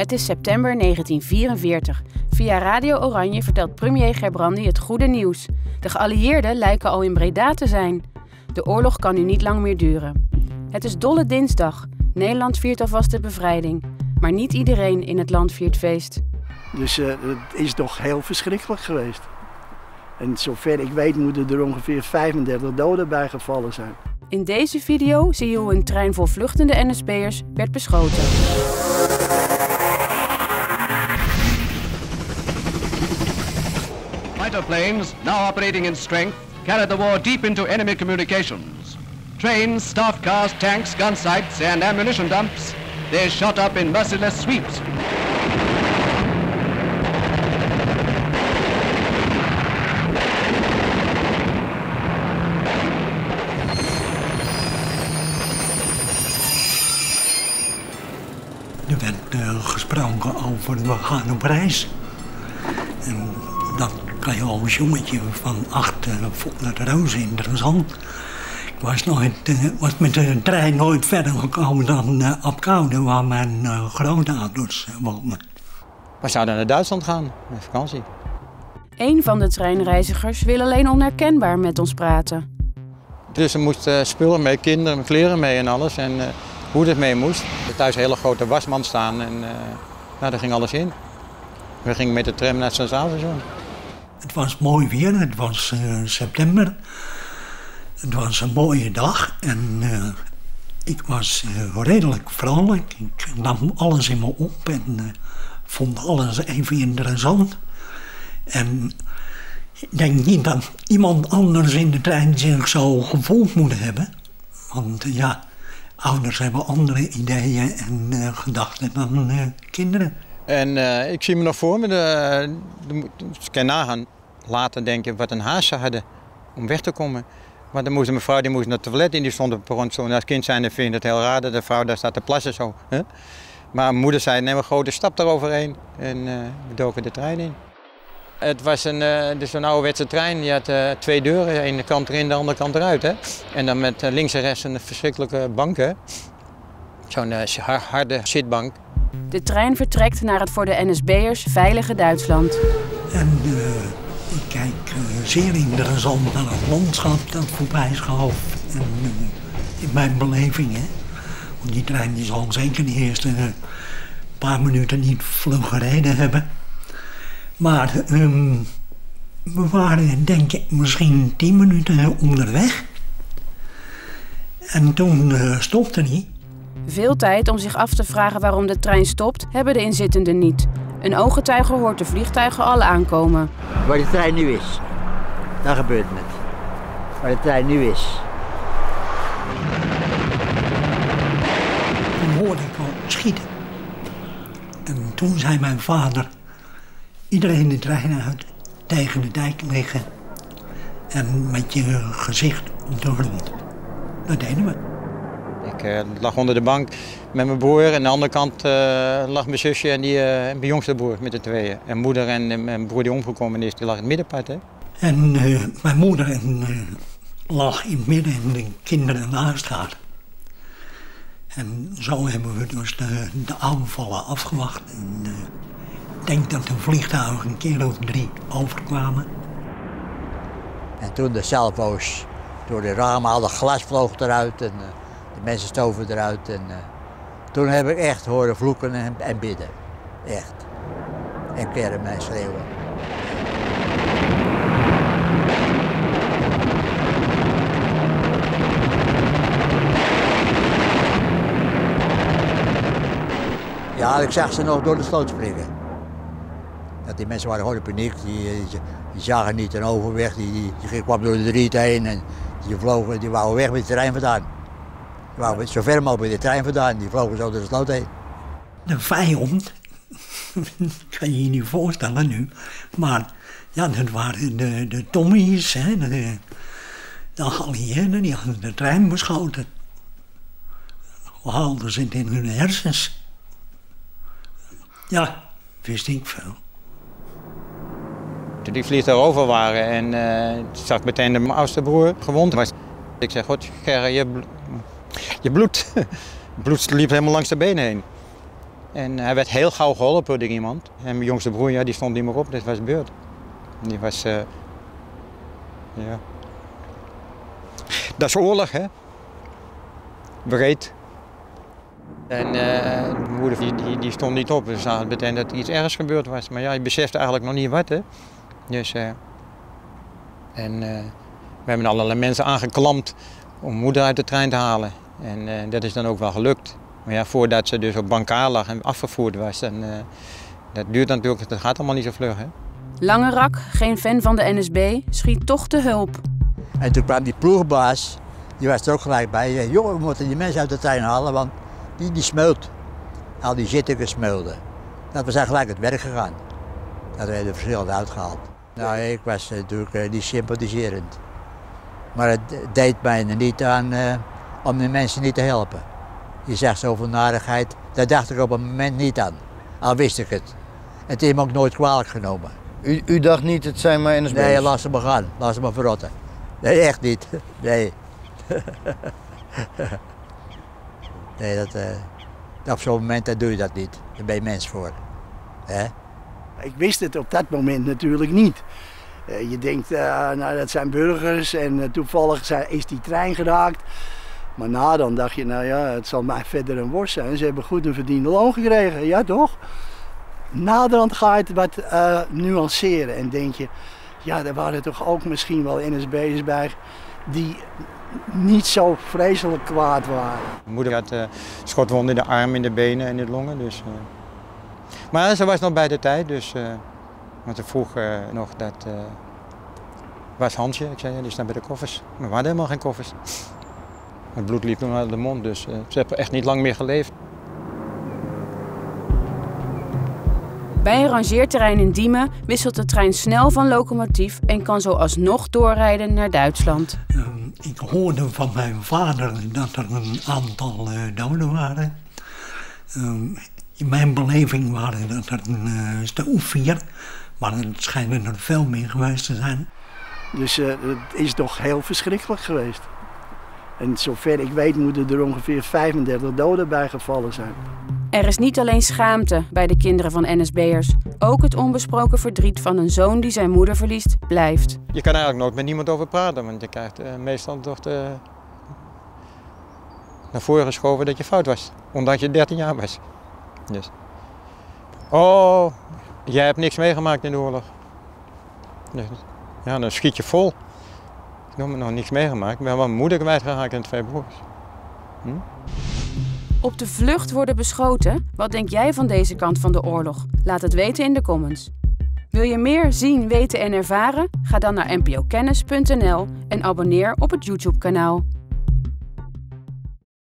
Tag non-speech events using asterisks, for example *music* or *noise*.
Het is september 1944. Via Radio Oranje vertelt premier Gerbrandy het goede nieuws. De geallieerden lijken al in Breda te zijn. De oorlog kan nu niet lang meer duren. Het is dolle dinsdag. Nederland viert alvast de bevrijding. Maar niet iedereen in het land viert feest. Dus uh, het is toch heel verschrikkelijk geweest. En zover ik weet moeten er ongeveer 35 doden bij gevallen zijn. In deze video zie je hoe een trein vol vluchtende NSB'ers werd beschoten. Planes, now operating in strength, carried the war deep into enemy communications. Trains, staff cars, tanks, gun sites, and ammunition dumps, they shot up in merciless sweeps. Er werd uh, gesproken over we gaan op reis. En dat kan je als jongetje van acht uh, vond het reuze interessant. Ik was, nooit, was met de trein nooit verder gekomen dan uh, Apkoude, waar mijn grootouders woonden. We zouden naar Duitsland gaan, met vakantie. Een van de treinreizigers wil alleen onherkenbaar met ons praten. Dus er moesten spullen mee, kinderen, kleren mee en alles. En, hoe het mee moest. Er thuis een hele grote wasmand staan en uh, nou, daar ging alles in. We gingen met de tram naar het Centraal Station. Het was mooi weer, het was uh, september. Het was een mooie dag en uh, ik was redelijk vrolijk. Ik nam alles in me op en vond alles even interessant. En ik denk niet dat iemand anders in de trein zich zo gevoeld moet hebben. Want ja, ouders hebben andere ideeën en gedachten dan kinderen. En uh, ik zie me nog voor me, de, de, de, kan nagaan, later denken wat een haast ze hadden om weg te komen. Maar dan moest een mevrouw die moest naar het toilet in, die stond op perron zo. Als kind zijn vind je het heel raar dat de vrouw daar staat te plassen zo. Hè? Maar moeder zei, neem een grote stap eroverheen en we doken de trein in. Het was een, uh, dus een ouderwetse trein. Je had uh, twee deuren, de ene kant erin, de andere kant eruit. Hè? En dan met uh, links en rechts een verschrikkelijke bank. Zo'n harde zitbank. De trein vertrekt naar het voor de NSB'ers veilige Duitsland. En ik kijk zeer interessant naar het landschap dat voorbij schaft. En in mijn beleving, hè. Want die trein die zal zeker de eerste paar minuten niet vlug gereden hebben. Maar um, we waren denk ik misschien tien minuten onderweg. En toen stopte hij. Veel tijd om zich af te vragen waarom de trein stopt, hebben de inzittenden niet. Een ooggetuige hoort de vliegtuigen al aankomen. Waar de trein nu is, daar gebeurt het. Waar de trein nu is. Toen hoorde ik al schieten. En toen zei mijn vader, Iedereen de trein uit, tegen de dijk liggen en met je gezicht op de grond. Dat deden we. Ik uh, lag onder de bank met mijn broer en aan de andere kant uh, lag mijn zusje en die, uh, mijn jongste broer met de tweeën. En moeder en mijn broer die omgekomen is, die lag in het middenpad. Hè? En mijn moeder en, lag in het midden en de kinderen naast haar. En zo hebben we dus de, de aanvallen afgewacht. En, ik denk dat de vliegtuigen een keer of drie overkwamen. En toen de salvo's door de ramen, al het glas vloog eruit en uh, de mensen stoven eruit. En uh, toen heb ik echt horen vloeken en, en bidden. Echt. En kermen en schreeuwen. Ja, ik zag ze nog door de sloot springen. Dat die mensen waren gewoon in paniek, die, die, zagen niet een overweg, die, die, kwam door de riet heen en die vlogen, die wouden weg met de trein vandaan. Wouden zo ver mogelijk met de trein vandaan, die vlogen zo door de sloot heen. De vijand, kan je je niet voorstellen nu, maar ja, dat waren de, de Tommies, hè, de, de geallieerden, die hadden de trein beschoten. We haalden ze in hun hersens. Ja, wist ik veel. Toen die vliegtuigen over waren en uh, zag meteen de oudste broer gewond was. Ik zeg, god, Gerre, je, je bloed. *laughs* bloed liep helemaal langs de benen heen. En hij werd heel gauw geholpen door iemand. En mijn jongste broer, ja, die stond niet meer op, dit was beurt. Die was, uh, ja. Dat is oorlog, hè. Breed. En uh, mijn moeder die, die, stond niet op. Dus dat betekende dat iets ergens gebeurd was. Maar ja, je besefte eigenlijk nog niet wat, hè. Dus, uh, en we hebben allerlei mensen aangeklampt om moeder uit de trein te halen. En dat is dan ook wel gelukt. Maar ja, voordat ze dus op bankaar lag en afgevoerd was, en, uh, dat duurt natuurlijk, dat gaat allemaal niet zo vlug. Hè? Langerak, geen fan van de NSB, schiet toch de hulp. En toen kwam die ploegbaas, die was er ook gelijk bij. Zei, jongen, we moeten die mensen uit de trein halen, want die, die smeult. Al die zitten smeulden. Dat we zijn gelijk het werk gegaan. Dat werden de verschillen uitgehaald. Nou, ik was natuurlijk uh, niet sympathiserend. Maar het deed mij niet aan uh, om de mensen niet te helpen. Je zegt zoveel narigheid, daar dacht ik op een moment niet aan. Al wist ik het. Het heeft me ook nooit kwalijk genomen. U, u dacht niet, het zijn maar NSB's? Nee, laat ze maar gaan. Laat ze maar verrotten. Nee, echt niet. *laughs* Nee. *laughs* nee, dat, uh, op zo'n moment dat doe je dat niet. Daar ben je mens voor. Hè? Ik wist het op dat moment natuurlijk niet. Uh, je denkt, uh, nou, dat zijn burgers en toevallig zijn, is die trein geraakt. Maar na dan dacht je, nou ja, het zal mij verder een worst zijn. Ze hebben goed een verdiende loon gekregen, ja toch? Naderhand ga je het wat nuanceren en denk je, ja, er waren toch ook misschien wel NSB'ers bij die niet zo vreselijk kwaad waren. Mijn moeder had uh, schotwonden in de arm, in de benen en in de longen. Dus. Maar ze was nog bij de tijd, dus. Want ze vroeg nog dat. was Hansje? Ik zei, ja, die staan bij de koffers. Maar we hadden helemaal geen koffers. Het bloed liep toen uit de mond, dus uh, ze hebben echt niet lang meer geleefd. Bij een rangeerterrein in Diemen wisselt de trein snel van locomotief en kan zo alsnog doorrijden naar Duitsland. Uh, ik hoorde van mijn vader dat er een aantal doden waren. Ehm, in mijn beleving waren dat er een stuk of vier, maar het schijnen er veel meer geweest te zijn. Dus het is toch heel verschrikkelijk geweest. En zover ik weet moeten er ongeveer 35 doden bij gevallen zijn. Er is niet alleen schaamte bij de kinderen van NSB'ers. Ook het onbesproken verdriet van een zoon die zijn moeder verliest, blijft. Je kan eigenlijk nooit met niemand over praten, want je krijgt uh, meestal toch de... naar voren geschoven dat je fout was. Omdat je 13 jaar was. Dus. Oh, jij hebt niks meegemaakt in de oorlog. Ja, dan schiet je vol. Ik heb nog niks meegemaakt. Ik ben wel mijn moeder kwijtgeraakt en twee broers. Hm? Op de vlucht worden beschoten? Wat denk jij van deze kant van de oorlog? Laat het weten in de comments. Wil je meer zien, weten en ervaren? Ga dan naar npokennis.nl en abonneer op het YouTube-kanaal.